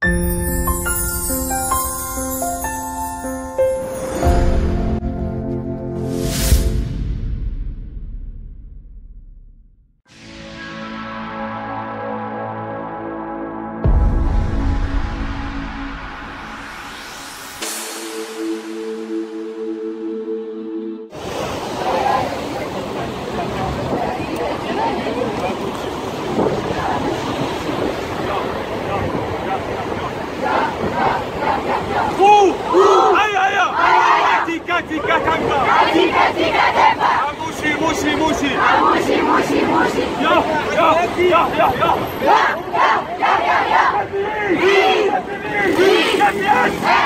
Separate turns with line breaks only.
thank mm. you
啊！舞起舞起舞
起！
要要要要要
要要要要要！一二一二一！